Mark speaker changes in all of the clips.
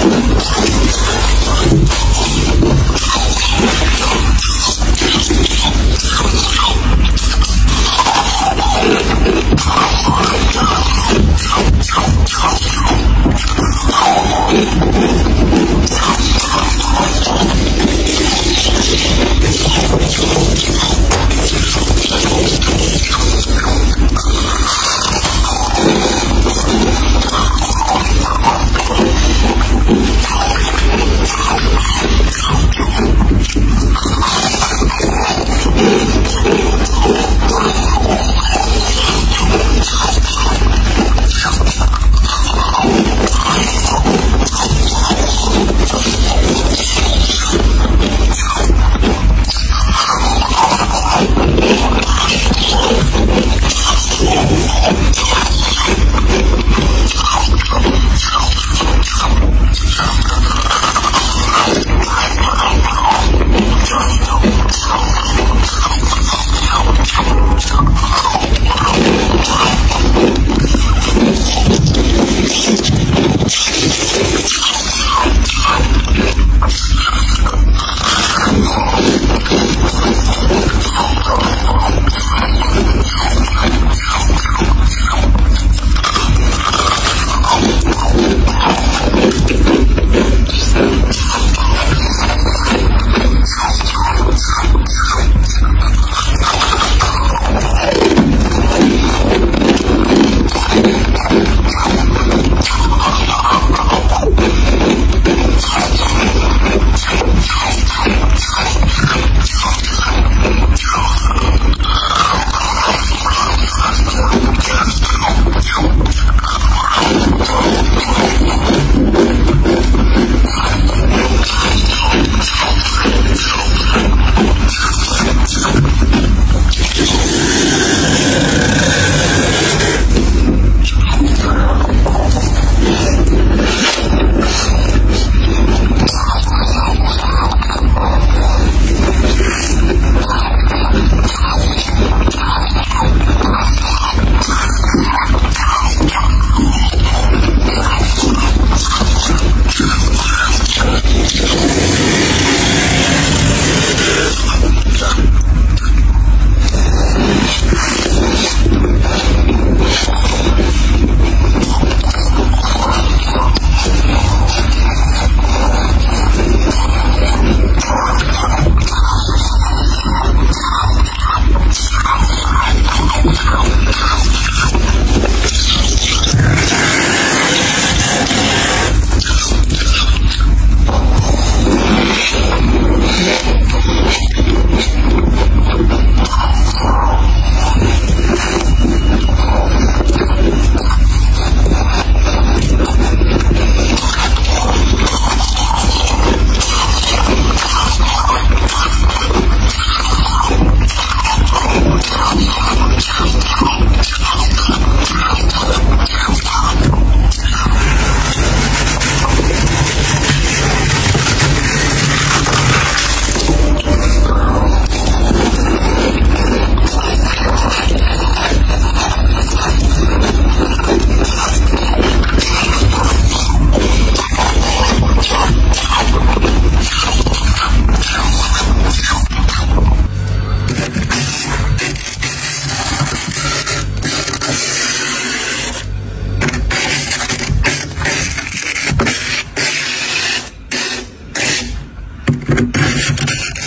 Speaker 1: Thank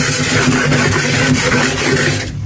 Speaker 1: Thank you.